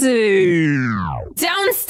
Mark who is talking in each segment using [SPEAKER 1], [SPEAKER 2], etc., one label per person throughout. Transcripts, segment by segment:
[SPEAKER 1] Don't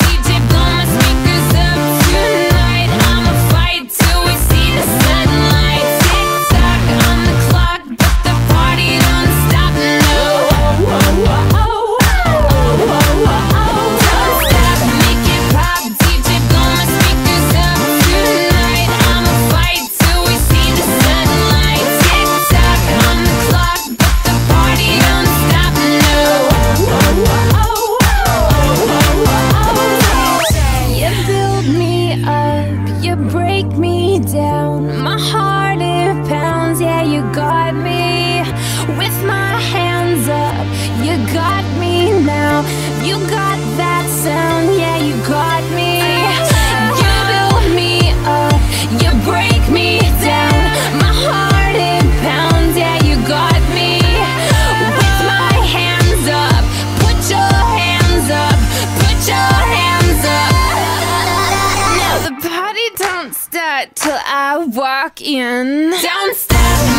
[SPEAKER 1] till I walk in. Downstairs.